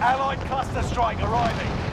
Allied cluster strike arriving.